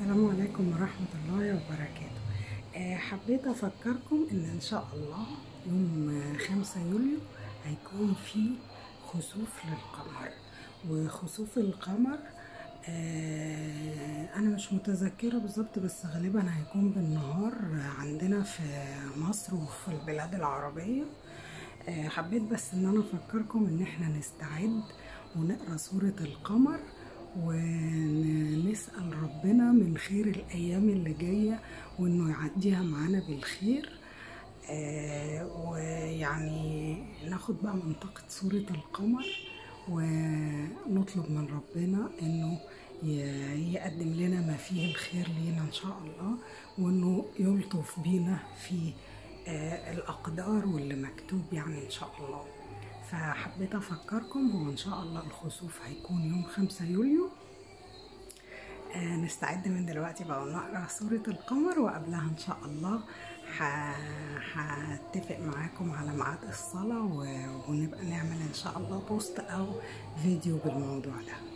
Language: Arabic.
السلام عليكم ورحمة الله وبركاته. آه، حبيت أفكركم إن إن شاء الله يوم خمسة يوليو هيكون في خسوف للقمر. وخسوف القمر آه، أنا مش متذكرة بالظبط بس غالبا هيكون بالنهار عندنا في مصر وفي البلاد العربية. آه، حبيت بس إن أنا أفكركم إن إحنا نستعد ونقرأ سورة القمر ونسأل ربنا من خير الأيام اللي جاية وإنه يعديها معانا بالخير. آه ويعني ناخد بقى منطقة سورة القمر ونطلب من ربنا إنه ي- يقدم لنا ما فيه الخير لينا إن شاء الله وإنه يلطف بينا في آه الأقدار واللي مكتوب يعني إن شاء الله. فحبيت أفكركم هو إن شاء الله الخسوف هيكون يوم خمسة يوليو. آه نستعد من دلوقتي بقى ونقرا سورة القمر وقبلها إن شاء الله هتفق معاكم على ميعاد الصلاة ونبقى نعمل إن شاء الله بوست أو فيديو بالموضوع ده.